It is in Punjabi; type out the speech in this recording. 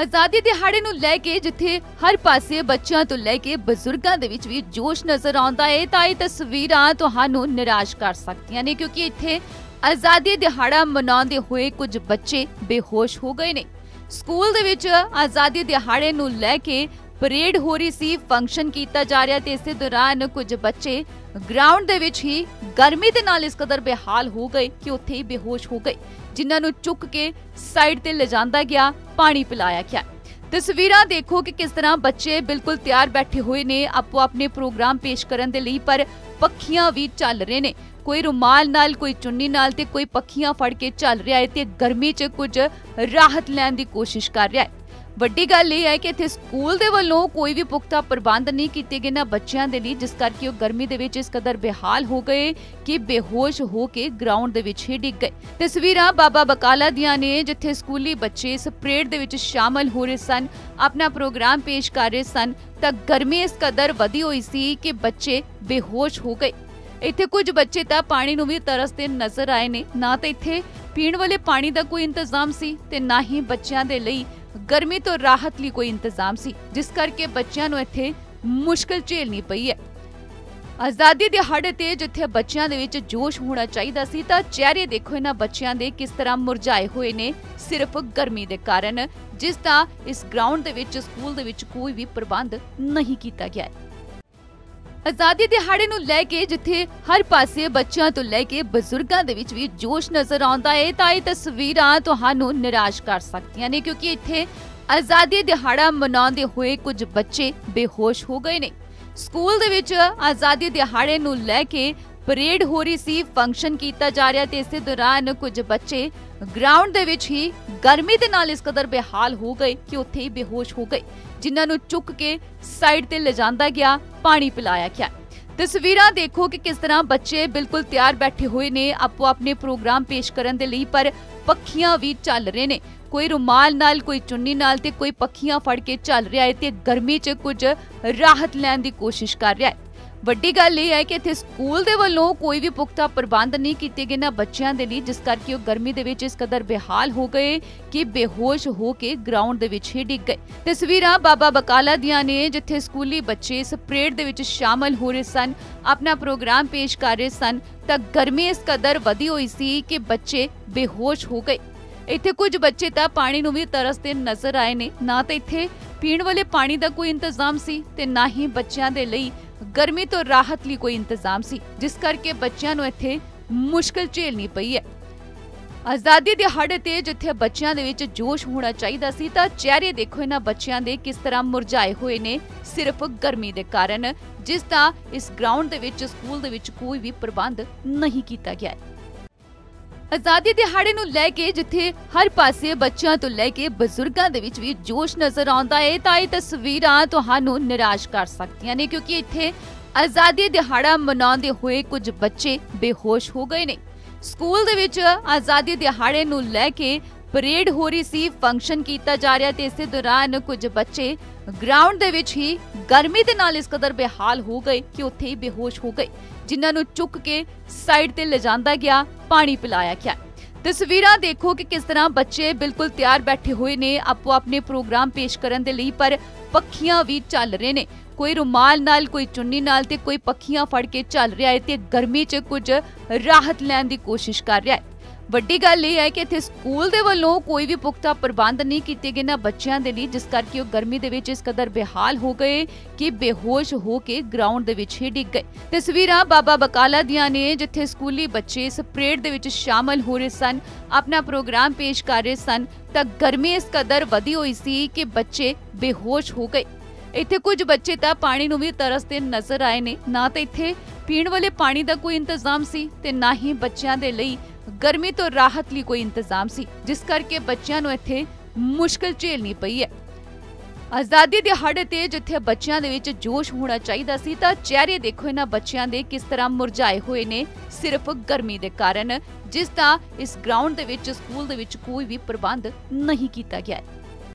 ਆਜ਼ਾਦੀ ਦਿਹਾੜੇ ਨੂੰ ਲੈ ਕੇ ਜਿੱਥੇ ਹਰ ਪਾਸੇ ਬੱਚਿਆਂ ਤੋਂ ਲੈ ਕੇ ਬਜ਼ੁਰਗਾਂ ਦੇ ਵਿੱਚ ਵੀ ਜੋਸ਼ ਨਜ਼ਰ ਆਉਂਦਾ ਹੈ, ਤਾਂ ਇਹ ਤਸਵੀਰਾਂ ਤੁਹਾਨੂੰ ਨਿਰਾਸ਼ ਕਰ ਸਕਦੀਆਂ ਨੇ, ਕਿਉਂਕਿ ਇੱਥੇ ਆਜ਼ਾਦੀ ਦਿਹਾੜਾ ਮਨਾਉਂਦੇ ਹੋਏ ਕੁਝ ਬੱਚੇ ਬੇਹੋਸ਼ ਹੋ ਗਏ ਨੇ। ਸਕੂਲ ਦੇ ਵਿੱਚ ਆਜ਼ਾਦੀ ਦਿਹਾੜੇ ਨੂੰ ਲੈ ਕੇ ਪਰੇਡ ਹੋ ਰਹੀ ਸੀ ਫੰਕਸ਼ਨ ਕੀਤਾ ਜਾ ਰਿਹਾ ਤੇ ਇਸੇ ਦੌਰਾਨ ਕੁਝ ਬੱਚੇ ਗਰਾਊਂਡ ਦੇ ਵਿੱਚ ਹੀ ਗਰਮੀ ਦੇ ਨਾਲ ਇਸ ਕਦਰ ਬੇਹਾਲ ਹੋ ਗਏ ਕਿ ਉੱਥੇ ਹੀ ਬੇਹੋਸ਼ ਹੋ ਗਏ, ਜਿਨ੍ਹਾਂ ਨੂੰ ਚੁੱਕ ਕੇ ਸਾਈਡ ਤੇ ਲਿਜਾਂਦਾ ਗਿਆ, ਪਾਣੀ ਪਿਲਾਇਆ ਗਿਆ। ਤਸਵੀਰਾਂ ਦੇਖੋ ਕਿ ਕਿਸ ਤਰ੍ਹਾਂ ਬੱਚੇ ਬਿਲਕੁਲ ਤਿਆਰ ਬੈਠੇ ਹੋਏ ਨੇ ਆਪੋ ਆਪਣੇ ਪ੍ਰੋਗਰਾਮ ਪੇਸ਼ ਕਰਨ ਦੇ ਲਈ, ਪਰ ਪੱਖੀਆਂ ਵੀ ਚੱਲ ਰਹੇ ਨੇ। ਕੋਈ ਰੁਮਾਲ ਨਾਲ, ਕੋਈ ਚੁੰਨੀ ਨਾਲ ਤੇ ਕੋਈ ਪੱਖੀਆਂ ਫੜ ਕੇ ਚੱਲ ਰਿਹਾ ਹੈ ਤੇ ਗਰਮੀ 'ਚ ਕੁਝ ਰਾਹਤ ਲੈਣ ਦੀ ਕੋਸ਼ਿਸ਼ ਕਰ ਰਿਹਾ ਹੈ। ਵੱਡੀ ਗੱਲ ਇਹ ਹੈ ਕਿ ਇੱਥੇ ਸਕੂਲ ਦੇ ਵੱਲੋਂ ਕੋਈ ਵੀ ਪੁਖਤਾ ਪ੍ਰਬੰਧ ਨਹੀਂ ਕੀਤੇ ਗਏ ਨਾ ਬੱਚਿਆਂ ਦੇ ਲਈ, ਜਿਸ ਕਰਕੇ ਉਹ ਗਰਮੀ ਦੇ ਵਿੱਚ ਇਸ ਕਦਰ ਬੇਹਾਲ ਹੋ ਗਏ ਕਿ ਬੇਹੋਸ਼ ਹੋ ਕੇ ਗਰਾਊਂਡ ਦੇ ਵਿੱਚ ਹੀ ਡਿੱਗ ਗਏ। ਤਸਵੀਰਾਂ ਬਾਬਾ ਬਕਾਲਾ ਦੀਆਂ ਨੇ, ਜਿੱਥੇ ਸਕੂਲੀ ਬੱਚੇ ਇਸ ਪਰੇਡ ਦੇ ਵਿੱਚ ਸ਼ਾਮਲ ਹੋ ਰਹੇ ਸਨ, ਆਪਣਾ ਪ੍ਰੋਗਰਾਮ ਪੇਸ਼ ਕਰ ਰਹੇ ਸਨ, ਤਾਂ ਗਰਮੀ ਇਸ ਕਦਰ ਵਧੀ ਹੋਈ ਸੀ ਕਿ ਬੱਚੇ ਬੇਹੋਸ਼ ਹੋ ਗਏ। ਇੱਥੇ ਕੁਝ ਬੱਚੇ ਤਾਂ ਪਾਣੀ ਨੂੰ ਵੀ ਤਰਸਦੇ ਨਜ਼ਰ ਆਏ ਨੇ, ਨਾ ਤਾਂ ਇੱਥੇ ਪੀਣ ਵਾਲੇ ਪਾਣੀ ਦਾ ਕੋਈ ਇੰਤਜ਼ਾਮ ਸੀ ਤੇ ਨਾ ਹੀ ਬੱਚਿਆਂ ਦੇ ਲਈ ਗਰਮੀ ਤੋਂ ਰਾਹਤ ਲਈ ਕੋਈ ਇੰਤਜ਼ਾਮ ਸੀ, ਜਿਸ ਕਰਕੇ ਬੱਚਿਆਂ ਨੂੰ ਇੱਥੇ ਮੁਸ਼ਕਲ ਝੇਲਣੀ ਪਈ ਹੈ। ਆਜ਼ਾਦੀ ਦਿਹਾੜੇ ਤੇ ਜਿੱਥੇ ਬੱਚਿਆਂ ਦੇ ਵਿੱਚ ਜੋਸ਼ ਹੋਣਾ ਚਾਹੀਦਾ ਸੀ, ਤਾਂ ਚਿਹਰੇ ਦੇਖੋ ਇਹਨਾਂ ਬੱਚਿਆਂ ਦੇ ਕਿਸ ਤਰ੍ਹਾਂ ਮੁਰਝਾਏ ਹੋਏ ਨੇ, ਸਿਰਫ ਗਰਮੀ ਦੇ ਕਾਰਨ, ਜਿਸ ਦਾ ਇਸ ਗਰਾਊਂਡ ਦੇ ਵਿੱਚ ਸਕੂਲ ਦੇ ਵਿੱਚ ਕੋਈ ਵੀ ਪ੍ਰਬੰਧ ਨਹੀਂ ਕੀਤਾ ਗਿਆ ਹੈ। ਆਜ਼ਾਦੀ ਦਿਹਾੜੇ ਨੂੰ ਲੈ ਕੇ ਜਿੱਥੇ ਹਰ ਪਾਸੇ ਬੱਚਿਆਂ ਤੋਂ ਲੈ ਕੇ ਬਜ਼ੁਰਗਾਂ ਦੇ ਵਿੱਚ ਵੀ ਜੋਸ਼ ਨਜ਼ਰ ਆਉਂਦਾ ਹੈ ਤਾਂ ਇਹ ਤਸਵੀਰਾਂ ਤੁਹਾਨੂੰ ਨਿਰਾਸ਼ ਕਰ ਸਕਦੀਆਂ ਨੇ, ਕਿਉਂਕਿ ਇੱਥੇ ਆਜ਼ਾਦੀ ਦਿਹਾੜਾ ਮਨਾਉਂਦੇ ਹੋਏ ਕੁਝ ਬੱਚੇ ਬੇਹੋਸ਼ ਹੋ ਗਏ ਨੇ। ਸਕੂਲ ਦੇ ਵਿੱਚ ਆਜ਼ਾਦੀ ਦਿਹਾੜੇ ਨੂੰ ਲੈ ਕੇ ਪਰੇਡ ਹੋ ਰਹੀ ਸੀ ਫੰਕਸ਼ਨ ਕੀਤਾ ਜਾ ਰਿਹਾ ਤੇ ਇਸੇ ਦੌਰਾਨ ਕੁਝ ਬੱਚੇ ਗਰਾਊਂਡ ਦੇ ਵਿੱਚ ਹੀ ਗਰਮੀ ਦੇ ਨਾਲ ਇਸ ਕਦਰ ਬੇਹਾਲ ਹੋ ਗਏ ਕਿ ਉੱਥੇ ਹੀ ਬੇਹੋਸ਼ ਹੋ ਗਏ, ਜਿਨ੍ਹਾਂ ਨੂੰ ਚੁੱਕ ਕੇ ਸਾਈਡ ਤੇ ਲਿਜਾਂਦਾ ਗਿਆ, ਪਾਣੀ ਪਿਲਾਇਆ ਗਿਆ। ਤਸਵੀਰਾਂ ਦੇਖੋ ਕਿ ਕਿਸ ਤਰ੍ਹਾਂ ਬੱਚੇ ਬਿਲਕੁਲ ਤਿਆਰ ਬੈਠੇ ਹੋਏ ਨੇ, ਆਪੋ ਆਪਣੇ ਪ੍ਰੋਗਰਾਮ ਪੇਸ਼ ਕਰਨ ਦੇ ਲਈ, ਪਰ ਪੱਖੀਆਂ ਵੀ ਚੱਲ ਰਹੇ ਨੇ। ਕੋਈ ਰੁਮਾਲ ਨਾਲ, ਕੋਈ ਚੁੰਨੀ ਨਾਲ ਤੇ ਕੋਈ ਪੱਖੀਆਂ ਫੜ ਕੇ ਚੱਲ ਰਿਹਾ ਹੈ ਤੇ ਗਰਮੀ 'ਚ ਕੁਝ ਰਾਹਤ ਲੈਣ ਦੀ ਕੋਸ਼ਿਸ਼ ਕਰ ਰਿਹਾ ਹੈ। ਵੱਡੀ ਗੱਲ ਇਹ ਹੈ ਕਿ ਇੱਥੇ ਸਕੂਲ ਦੇ ਵੱਲੋਂ ਕੋਈ ਵੀ ਪੁਖਤਾ ਪ੍ਰਬੰਧ ਨਹੀਂ ਕੀਤੇ ਗਏ ਨਾ ਬੱਚਿਆਂ ਦੇ ਲਈ, ਜਿਸ ਕਰਕੇ ਉਹ ਗਰਮੀ ਦੇ ਵਿੱਚ ਇਸ ਕਦਰ ਬੇਹਾਲ ਹੋ ਗਏ ਕਿ ਬੇਹੋਸ਼ ਹੋ ਕੇ ਗਰਾਊਂਡ ਦੇ ਵਿੱਚ ਹੀ ਡਿੱਗ ਗਏ। ਤਸਵੀਰਾਂ ਬਾਬਾ ਬਕਾਲਾ ਦੀਆਂ ਨੇ, ਜਿੱਥੇ ਸਕੂਲੀ ਬੱਚੇ ਇਸ ਪਰੇਡ ਦੇ ਵਿੱਚ ਸ਼ਾਮਲ ਹੋ ਰਹੇ ਸਨ, ਆਪਣਾ ਪ੍ਰੋਗਰਾਮ ਪੇਸ਼ ਕਰ ਰਹੇ ਸਨ, ਤਾਂ ਗਰਮੀ ਇਸ ਕਦਰ ਵਧੀ ਹੋਈ ਸੀ ਕਿ ਬੱਚੇ ਬੇਹੋਸ਼ ਹੋ ਗਏ। ਇੱਥੇ ਕੁਝ ਬੱਚੇ ਤਾਂ ਪਾਣੀ ਨੂੰ ਵੀ ਤਰਸਦੇ ਨਜ਼ਰ ਆਏ ਨੇ, ਨਾ ਤਾਂ ਇੱਥੇ ਪੀਣ ਵਾਲੇ ਪਾਣੀ ਦਾ ਕੋਈ ਇੰਤਜ਼ਾਮ ਸੀ ਤੇ ਨਾ ਹੀ ਬੱਚਿਆਂ ਦੇ ਲਈ ਗਰਮੀ ਤੋਂ ਰਾਹਤ ਲਈ ਕੋਈ ਇੰਤਜ਼ਾਮ ਸੀ, ਜਿਸ ਕਰਕੇ ਬੱਚਿਆਂ ਨੂੰ ਇੱਥੇ ਮੁਸ਼ਕਲ ਝੇਲਣੀ ਪਈ ਹੈ। ਆਜ਼ਾਦੀ ਦਿਹਾੜੇ ਤੇ ਜਿੱਥੇ ਬੱਚਿਆਂ ਦੇ ਵਿੱਚ ਜੋਸ਼ ਹੋਣਾ ਚਾਹੀਦਾ ਸੀ, ਤਾਂ ਚਿਹਰੇ ਦੇਖੋ ਇਹਨਾਂ ਬੱਚਿਆਂ ਦੇ ਕਿਸ ਤਰ੍ਹਾਂ ਮੁਰਝਾਏ ਹੋਏ ਨੇ, ਸਿਰਫ ਗਰਮੀ ਦੇ ਕਾਰਨ, ਜਿਸ ਦਾ ਇਸ ਗਰਾਊਂਡ ਦੇ ਵਿੱਚ, ਸਕੂਲ ਦੇ ਵਿੱਚ ਕੋਈ ਵੀ ਪ੍ਰਬੰਧ ਨਹੀਂ ਕੀਤਾ ਗਿਆ ਹੈ। ਆਜ਼ਾਦੀ ਦਿਹਾੜੇ ਨੂੰ ਲੈ ਕੇ ਜਿੱਥੇ ਹਰ ਪਾਸੇ ਬੱਚਿਆਂ ਤੋਂ ਲੈ ਕੇ ਬਜ਼ੁਰਗਾਂ ਦੇ ਵਿੱਚ ਵੀ ਜੋਸ਼ ਨਜ਼ਰ ਆਉਂਦਾ ਹੈ, ਤਾਂ ਇਹ ਤਸਵੀਰਾਂ ਤੁਹਾਨੂੰ ਨਿਰਾਸ਼ ਕਰ ਸਕਦੀਆਂ ਨੇ, ਕਿਉਂਕਿ ਇੱਥੇ ਆਜ਼ਾਦੀ ਦਿਹਾੜਾ ਮਨਾਉਂਦੇ ਹੋਏ ਕੁਝ ਬੱਚੇ ਬੇਹੋਸ਼ ਹੋ ਗਏ ਨੇ। ਸਕੂਲ ਦੇ ਵਿੱਚ ਆਜ਼ਾਦੀ ਦਿਹਾੜੇ ਨੂੰ ਲੈ ਕੇ ਪਰੇਡ ਹੋ ਰਹੀ ਸੀ ਫੰਕਸ਼ਨ ਕੀਤਾ ਜਾ ਰਿਹਾ ਤੇ ਇਸੇ ਦੌਰਾਨ ਕੁਝ ਬੱਚੇ ਗਰਾਊਂਡ ਦੇ ਵਿੱਚ ਹੀ ਗਰਮੀ ਦੇ ਨਾਲ ਇਸ ਕਦਰ ਬੇਹਾਲ ਹੋ ਗਏ ਕਿ ਉੱਥੇ ਹੀ ਬੇਹੋਸ਼ ਹੋ ਗਏ, ਜਿਨ੍ਹਾਂ ਨੂੰ ਚੁੱਕ ਕੇ ਸਾਈਡ ਤੇ ਲਿਜਾਂਦਾ ਗਿਆ, ਪਾਣੀ ਪਿਲਾਇਆ ਗਿਆ। ਤਸਵੀਰਾਂ ਦੇਖੋ ਕਿ ਕਿਸ ਤਰ੍ਹਾਂ ਬੱਚੇ ਬਿਲਕੁਲ ਤਿਆਰ ਬੈਠੇ ਹੋਏ ਨੇ ਆਪੋ ਆਪਣੇ ਪ੍ਰੋਗਰਾਮ ਪੇਸ਼ ਕਰਨ ਦੇ ਲਈ, ਪਰ ਪੱਖੀਆਂ ਵੀ ਚੱਲ ਰਹੇ ਨੇ। ਕੋਈ ਰੁਮਾਲ ਨਾਲ, ਕੋਈ ਚੁੰਨੀ ਨਾਲ ਤੇ ਕੋਈ ਪੱਖੀਆਂ ਫੜ ਕੇ ਚੱਲ ਰਿਹਾ ਹੈ ਤੇ ਗਰਮੀ 'ਚ ਕੁਝ ਰਾਹਤ ਲੈਣ ਦੀ ਕੋਸ਼ਿਸ਼ ਕਰ ਰਿਹਾ ਹੈ। ਵੱਡੀ ਗੱਲ ਇਹ ਹੈ ਕਿ ਇੱਥੇ ਸਕੂਲ ਦੇ ਵੱਲੋਂ ਕੋਈ ਵੀ ਪੁਖਤਾ ਪ੍ਰਬੰਧ ਨਹੀਂ ਕੀਤੇ ਗਏ ਨਾ ਬੱਚਿਆਂ ਦੇ ਲਈ, ਜਿਸ ਕਰਕੇ ਉਹ ਗਰਮੀ ਦੇ ਵਿੱਚ ਇਸ ਕਦਰ ਬੇਹਾਲ ਹੋ ਗਏ ਕਿ ਬੇਹੋਸ਼ ਹੋ ਕੇ ਗਰਾਊਂਡ ਦੇ ਵਿੱਚ ਹੀ ਡਿੱਗ ਗਏ। ਤਸਵੀਰਾਂ ਬਾਬਾ ਬਕਾਲਾ ਦੀਆਂ ਨੇ, ਜਿੱਥੇ ਸਕੂਲੀ ਬੱਚੇ ਇਸ ਪਰੇਡ ਦੇ ਵਿੱਚ ਸ਼ਾਮਲ ਹੋ ਰਹੇ ਸਨ, ਆਪਣਾ ਪ੍ਰੋਗਰਾਮ ਪੇਸ਼ ਕਰ ਰਹੇ ਸਨ, ਤਾਂ ਗਰਮੀ ਇਸ ਕਦਰ ਵਧੀ ਹੋਈ ਸੀ ਕਿ ਬੱਚੇ ਬੇਹੋਸ਼ ਹੋ ਗਏ। ਇੱਥੇ ਕੁਝ ਬੱਚੇ ਤਾਂ ਪਾਣੀ ਨੂੰ ਵੀ ਤਰਸਦੇ ਨਜ਼ਰ ਆਏ ਨੇ, ਨਾ ਤਾਂ ਇੱਥੇ ਪੀਣ ਵਾਲੇ ਪਾਣੀ ਦਾ ਕੋਈ ਇੰਤਜ਼ਾਮ ਸੀ ਤੇ ਨਾ ਹੀ ਬੱਚਿਆਂ ਦੇ ਲਈ ਗਰਮੀ ਤੋਂ ਰਾਹਤ ਲਈ ਕੋਈ ਇੰਤਜ਼ਾਮ ਸੀ, ਜਿਸ ਕਰਕੇ ਬੱਚਿਆਂ ਨੂੰ ਇੱਥੇ ਮੁਸ਼ਕਲ ਝੇਲਣੀ ਪਈ ਹੈ। ਆਜ਼ਾਦੀ ਦਿਹਾੜੇ ਤੇ ਜਿੱਥੇ ਬੱਚਿਆਂ ਦੇ ਵਿੱਚ ਜੋਸ਼ ਹੋਣਾ ਚਾਹੀਦਾ ਸੀ, ਤਾਂ ਚਿਹਰੇ ਦੇਖੋ ਇਹਨਾਂ ਬੱਚਿਆਂ ਦੇ ਕਿਸ ਤਰ੍ਹਾਂ ਮੁਰਝਾਏ ਹੋਏ ਨੇ, ਸਿਰਫ ਗਰਮੀ ਦੇ ਕਾਰਨ, ਜਿਸ ਦਾ ਇਸ ਗਰਾਊਂਡ ਦੇ ਵਿੱਚ, ਸਕੂਲ ਦੇ ਵਿੱਚ ਕੋਈ ਵੀ ਪ੍ਰਬੰਧ ਨਹੀਂ ਕੀਤਾ ਗਿਆ ਹੈ।